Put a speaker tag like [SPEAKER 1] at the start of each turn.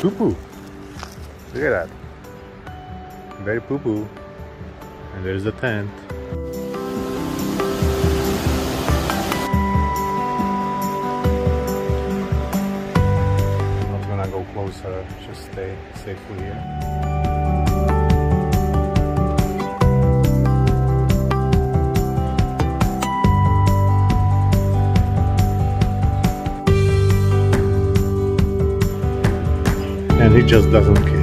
[SPEAKER 1] poo poo. Look at that. Very poo poo. And there's the tent. I'm not gonna go closer, just stay safely here. And he just doesn't care.